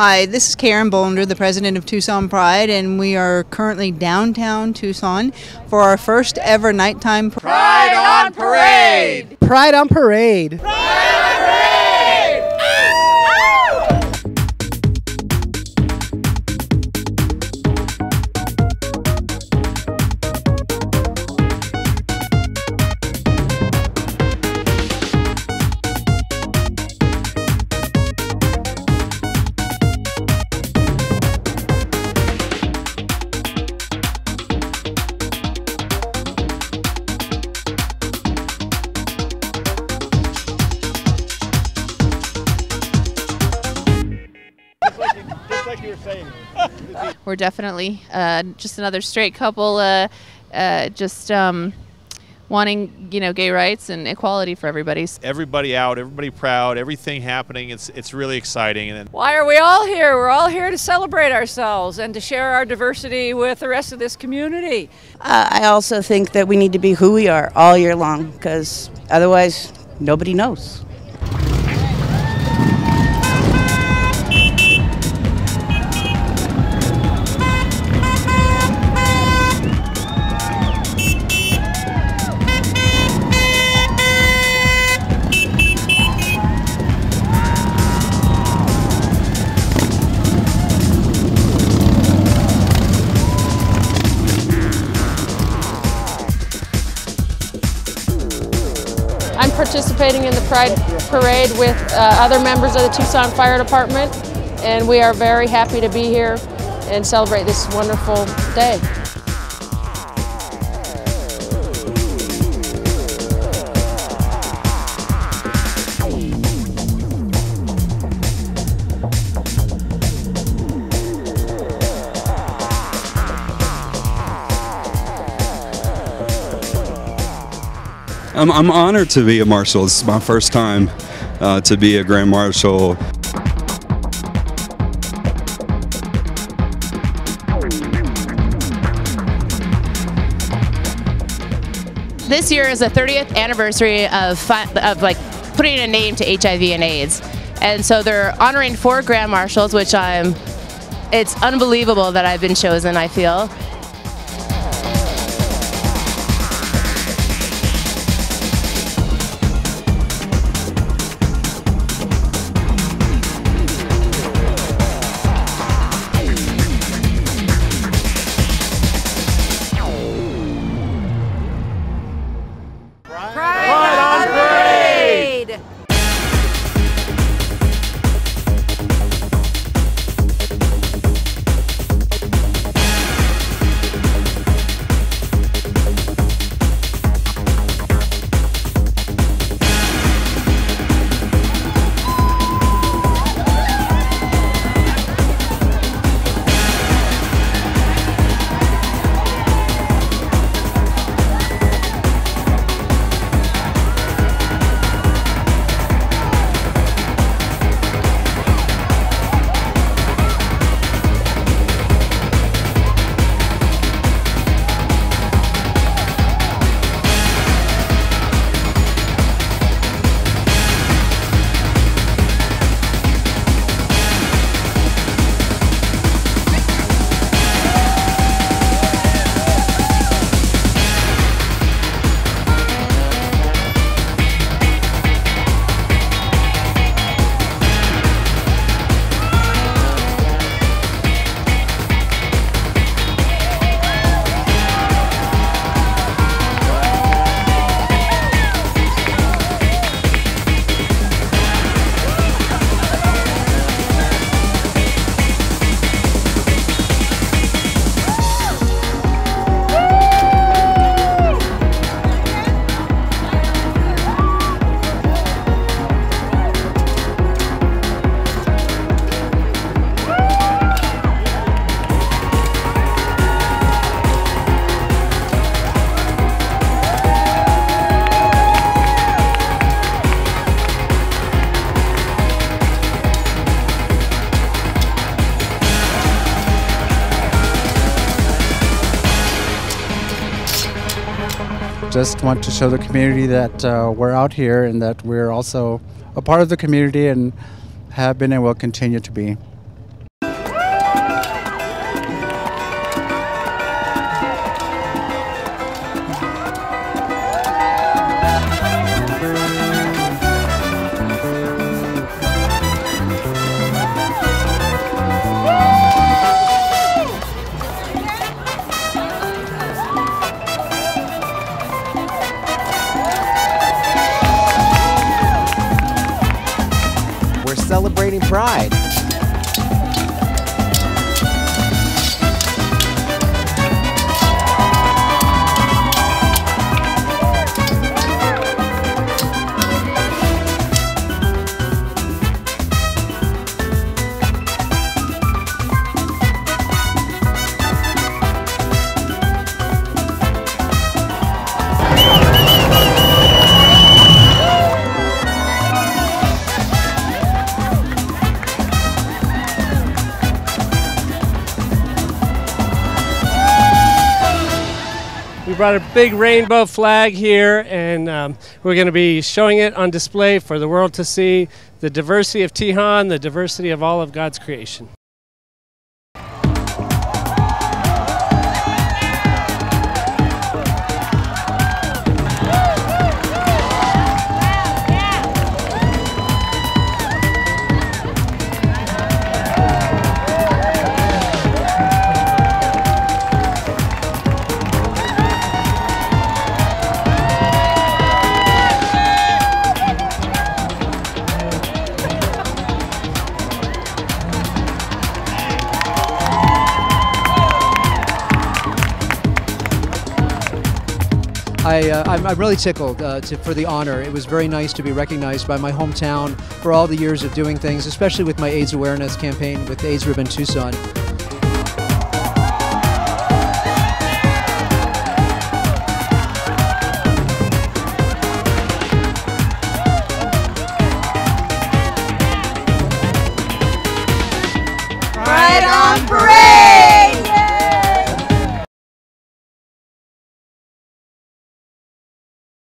Hi, this is Karen Bolender, the president of Tucson Pride, and we are currently downtown Tucson for our first ever nighttime Pride on Parade! Pride on Parade! We're definitely uh, just another straight couple, uh, uh, just um, wanting you know gay rights and equality for everybody. Everybody out, everybody proud, everything happening. It's it's really exciting. And Why are we all here? We're all here to celebrate ourselves and to share our diversity with the rest of this community. Uh, I also think that we need to be who we are all year long because otherwise nobody knows. Participating in the Pride Parade with uh, other members of the Tucson Fire Department, and we are very happy to be here and celebrate this wonderful day. I'm, I'm honored to be a marshal. This is my first time uh, to be a grand marshal. This year is the 30th anniversary of of like putting a name to HIV and AIDS, and so they're honoring four grand marshals, which I'm. It's unbelievable that I've been chosen. I feel. Just want to show the community that uh, we're out here and that we're also a part of the community and have been and will continue to be. celebrating Pride. Brought a big rainbow flag here, and um, we're going to be showing it on display for the world to see the diversity of Tihan, the diversity of all of God's creation. I, uh, I'm, I'm really tickled uh, to, for the honor. It was very nice to be recognized by my hometown for all the years of doing things, especially with my AIDS awareness campaign with AIDS Ribbon Tucson.